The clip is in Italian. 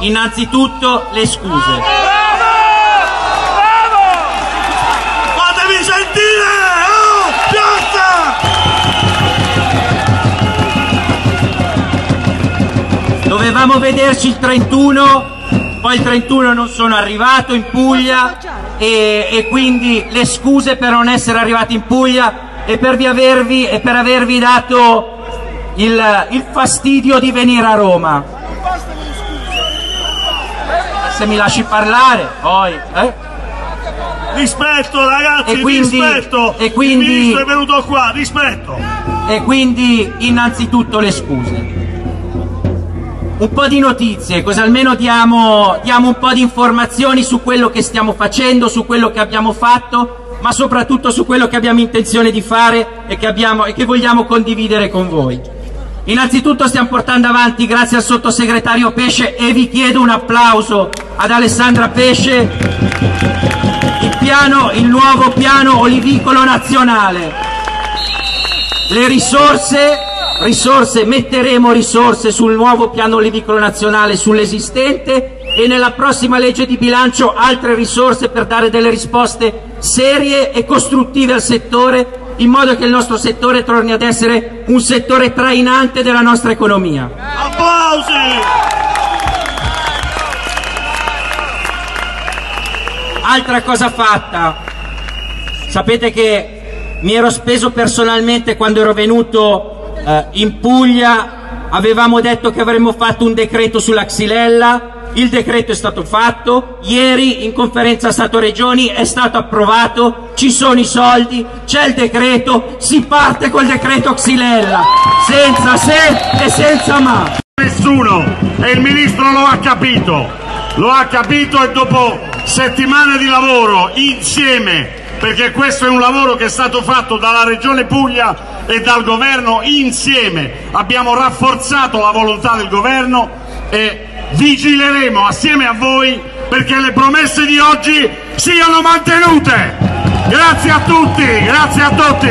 innanzitutto le scuse. Fatevi sentire! Oh, piazza! Dovevamo vederci il 31, poi il 31 non sono arrivato in Puglia e, e quindi le scuse per non essere arrivato in Puglia e per, vi avervi, e per avervi dato il, il fastidio di venire a Roma. Se mi lasci parlare, poi... Eh? Rispetto ragazzi, E quindi- rispetto! e quindi- Il ministro è venuto qua, rispetto! E quindi innanzitutto le scuse. Un po' di notizie, così almeno diamo, diamo un po' di informazioni su quello che stiamo facendo, su quello che abbiamo fatto, ma soprattutto su quello che abbiamo intenzione di fare e che, abbiamo, e che vogliamo condividere con voi. Innanzitutto stiamo portando avanti, grazie al sottosegretario Pesce, e vi chiedo un applauso ad Alessandra Pesce, il, piano, il nuovo piano olivicolo nazionale le risorse, risorse, metteremo risorse sul nuovo piano olivicolo nazionale, sull'esistente e nella prossima legge di bilancio altre risorse per dare delle risposte serie e costruttive al settore in modo che il nostro settore torni ad essere un settore trainante della nostra economia. Applausi! Altra cosa fatta, sapete che mi ero speso personalmente quando ero venuto eh, in Puglia, avevamo detto che avremmo fatto un decreto sulla Xylella, il decreto è stato fatto, ieri in conferenza Stato-Regioni è stato approvato, ci sono i soldi, c'è il decreto, si parte col decreto Xylella, senza se e senza ma. Nessuno. E il ministro lo ha capito, lo ha capito e dopo settimane di lavoro insieme, perché questo è un lavoro che è stato fatto dalla Regione Puglia e dal governo insieme, abbiamo rafforzato la volontà del governo e vigileremo assieme a voi perché le promesse di oggi siano mantenute. Grazie a tutti, grazie a tutti.